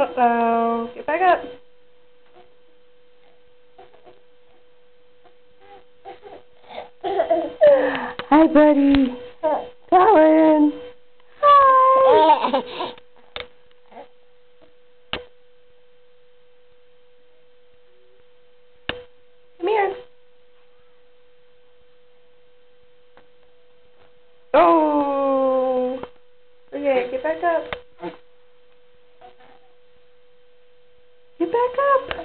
Uh-oh. Get back up. Hi, buddy. Colin. Hi. Come here. Oh. Okay, get back up. back up.